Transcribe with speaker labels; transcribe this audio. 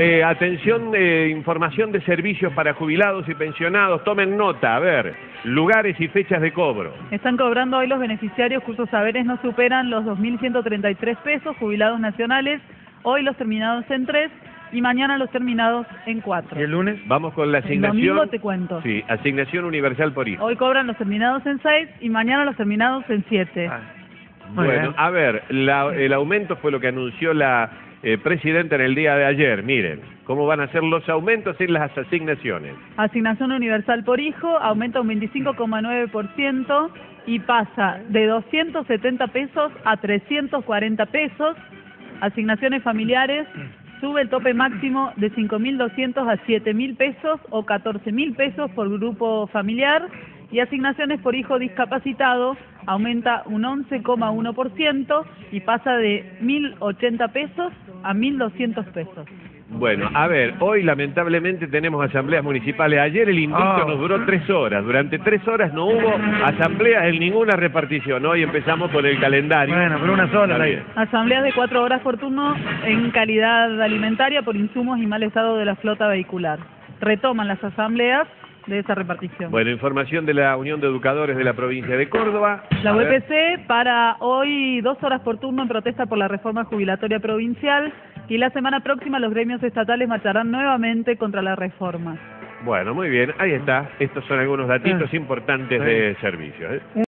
Speaker 1: eh, atención, eh, información de servicios para jubilados y pensionados. Tomen nota, a ver, lugares y fechas de cobro.
Speaker 2: Están cobrando hoy los beneficiarios cuyos saberes no superan los 2.133 pesos, jubilados nacionales, hoy los terminados en 3 y mañana los terminados en 4.
Speaker 3: ¿Y el lunes?
Speaker 1: Vamos con la
Speaker 2: El
Speaker 1: asignación.
Speaker 2: domingo te cuento.
Speaker 1: Sí, asignación universal por hijo.
Speaker 2: Hoy cobran los terminados en 6 y mañana los terminados en 7.
Speaker 3: Ah, muy
Speaker 1: Bueno,
Speaker 3: bien.
Speaker 1: a ver, la- el aumento fue lo que anunció la eh, presidenta en el día de ayer. Miren, cómo van a ser los aumentos en las asignaciones.
Speaker 2: Asignación universal por hijo aumenta un 25,9% y pasa de 270 pesos a 340 pesos. Asignaciones familiares sube el tope máximo de 5.200 a 7.000 pesos o 14.000 pesos por grupo familiar. Y asignaciones por hijo discapacitado aumenta un 11,1% y pasa de 1.080 pesos a 1.200 pesos.
Speaker 1: Bueno, a ver, hoy lamentablemente tenemos asambleas municipales. Ayer el indulto
Speaker 3: Ah.
Speaker 1: nos duró tres horas. Durante tres horas no hubo asambleas en ninguna repartición. Hoy empezamos con el calendario.
Speaker 3: Bueno, pero una sola la.
Speaker 2: Asambleas de cuatro horas por turno en calidad alimentaria por insumos y mal estado de la flota vehicular. Retoman las asambleas de esa repartición.
Speaker 1: Bueno, información de la Unión de Educadores de la provincia de Córdoba.
Speaker 2: La. UPC para hoy dos horas por turno en protesta por la reforma jubilatoria provincial y la semana próxima los gremios estatales marcharán nuevamente contra la reforma.
Speaker 1: Bueno, muy bien, ahí está. Estos son algunos datitos importantes
Speaker 3: Sí.
Speaker 1: de servicios. ¿eh?